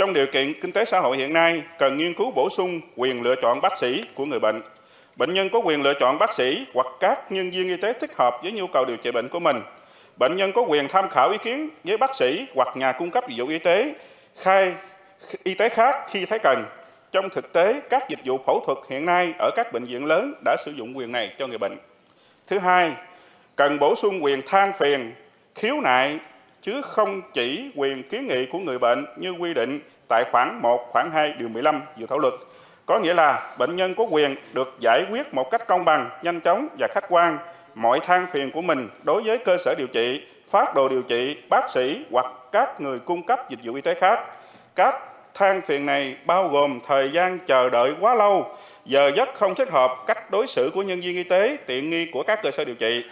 Trong điều kiện kinh tế xã hội hiện nay, cần nghiên cứu bổ sung quyền lựa chọn bác sĩ của người bệnh. Bệnh nhân có quyền lựa chọn bác sĩ hoặc các nhân viên y tế thích hợp với nhu cầu điều trị bệnh của mình. Bệnh nhân có quyền tham khảo ý kiến với bác sĩ hoặc nhà cung cấp dịch vụ y tế khai y tế khác khi thấy cần. Trong thực tế, các dịch vụ phẫu thuật hiện nay ở các bệnh viện lớn đã sử dụng quyền này cho người bệnh. Thứ hai, cần bổ sung quyền than phiền, khiếu nại chứ không chỉ quyền kiến nghị của người bệnh như quy định tại khoản 1, khoản 2, điều 15 dự thảo luật. Có nghĩa là bệnh nhân có quyền được giải quyết một cách công bằng, nhanh chóng và khách quan mọi than phiền của mình đối với cơ sở điều trị, phát đồ điều trị, bác sĩ hoặc các người cung cấp dịch vụ y tế khác. Các than phiền này bao gồm thời gian chờ đợi quá lâu, giờ giấc không thích hợp, cách đối xử của nhân viên y tế, tiện nghi của các cơ sở điều trị,